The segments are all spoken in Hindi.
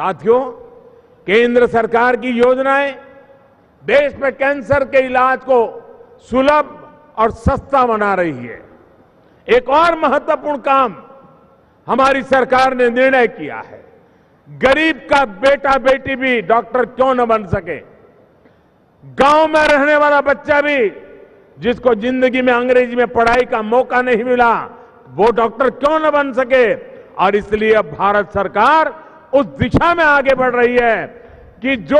साथियों, केंद्र सरकार की योजनाएँ देश में कैंसर के इलाज को सुलभ और सस्ता बना रही है। एक और महत्वपूर्ण काम हमारी सरकार ने निर्णय किया है। गरीब का बेटा बेटी भी डॉक्टर क्यों न बन सके? गाँव में रहने वाला बच्चा भी, जिसको ज़िंदगी में अंग्रेज़ी में पढ़ाई का मौका नहीं मिला, वो डॉक्टर क्यों न बन सके? और इसलिए अब भारत सरकार उस दिशा में आगे बढ़ रही है कि जो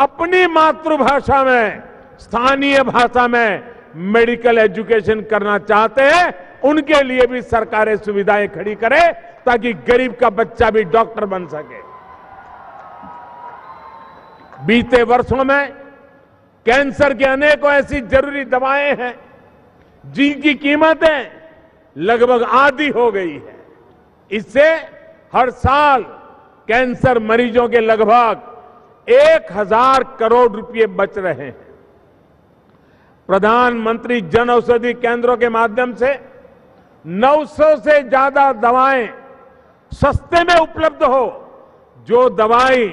अपनी मातृभाषा में, स्थानीय भाषा में मेडिकल एजुकेशन करना चाहते हैं, उनके लिए भी सरकारें सुविधाएँ खड़ी करे ताकि गरीब का बच्चा भी डॉक्टर बन सके। बीते वर्षों में कैंसर की अनेकों ऐसी ज़रूरी दवाएँ हैं, जिनकी कीमतें लगभग आधी हो गई है। इससे हर साल कैंसर मरीजों के लगभग एक हज़ार करोड़ रुपए बच रहे हैं। प्रधानमंत्री जन औषधि केंद्रों के माध्यम से 900 से ज़्यादा दवाएँ सस्ते में उपलब्ध हो। जो दवाई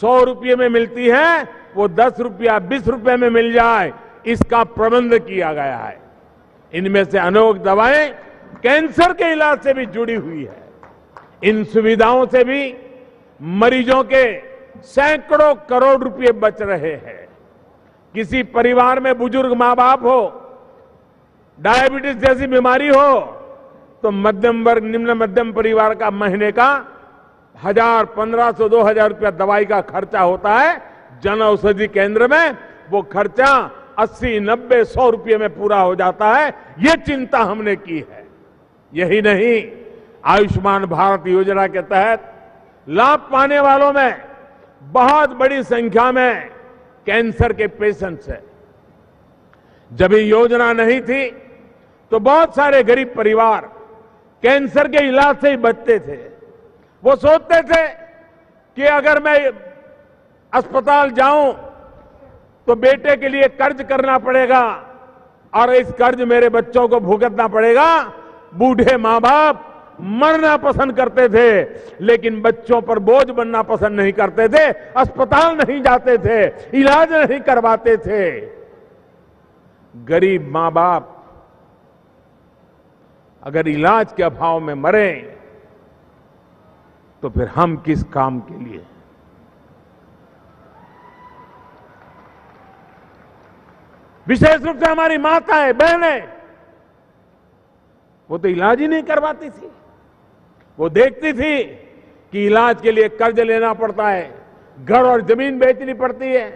सौ रुपये में मिलती है, वो दस रुपया, बीस रुपये में मिल जाए, इसका प्रबंध किया गया है। इनमें से अनेक दवाएँ कैंसर के इलाज से भी जुड़ी हुई है। इन सुविधाओं से भी मरीजों के सैकड़ों करोड़ रुपए बच रहे हैं। किसी परिवार में बुज़ुर्ग माँ बाप हो, डायबिटीज़ जैसी बीमारी हो तो मध्यम वर्ग, निम्न मध्यम परिवार का महीने का हज़ार पंद्रह सौ दो हज़ार रुपया दवाई का खर्चा होता है। जन औषधि केंद्र में वो खर्चा अस्सी, नब्बे, सौ रुपये में पूरा हो जाता है। ये चिंता हमने की है। यही नहीं, आयुष्मान भारत योजना के तहत लाभ पाने वालों में बहुत बड़ी संख्या में कैंसर के पेशेंट्स हैं। जब ये योजना नहीं थी तो बहुत सारे गरीब परिवार कैंसर के इलाज से ही बचते थे। वो सोचते थे कि अगर मैं अस्पताल जाऊँ तो बेटे के लिए कर्ज करना पड़ेगा और इस कर्ज मेरे बच्चों को भुगतना पड़ेगा। बूढ़े माँ बाप मरना पसंद करते थे, लेकिन बच्चों पर बोझ बनना पसंद नहीं करते थे, अस्पताल नहीं जाते थे, इलाज नहीं करवाते थे। गरीब माँ बाप अगर इलाज के अभाव में मरे तो फिर हम किस काम के लिए? विशेष रूप से हमारी माताएँ, बहनें, वो तो इलाज ही नहीं करवाती थी। वो देखती थी कि इलाज के लिए कर्ज लेना पड़ता है, घर और ज़मीन बेचनी पड़ती है।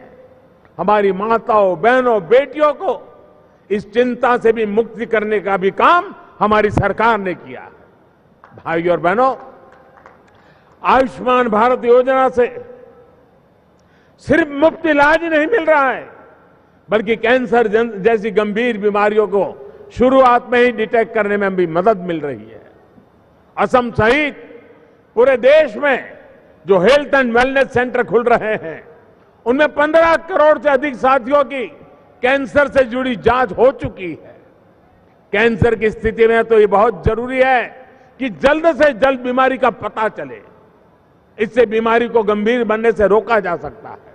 हमारी माताओं, बहनों, बेटियों को इस चिंता से भी मुक्ति करने का भी काम हमारी सरकार ने किया भाई और बहनों, आयुष्मान भारत योजना से सिर्फ़ मुफ़्त इलाज नहीं मिल रहा है, बल्कि कैंसर जैसी गंभीर बीमारियों को शुरुआत में ही डिटेक्ट करने में भी मदद मिल रही है। असम सहित पूरे देश में जो हेल्थ एंड वेलनेस सेंटर खुल रहे हैं, उनमें 15 करोड़ से अधिक साथियों की कैंसर से जुड़ी जाँच हो चुकी है। कैंसर की स्थिति में तो ये बहुत ज़रूरी है कि जल्द से जल्द बीमारी का पता चले। इससे बीमारी को गंभीर बनने से रोका जा सकता है।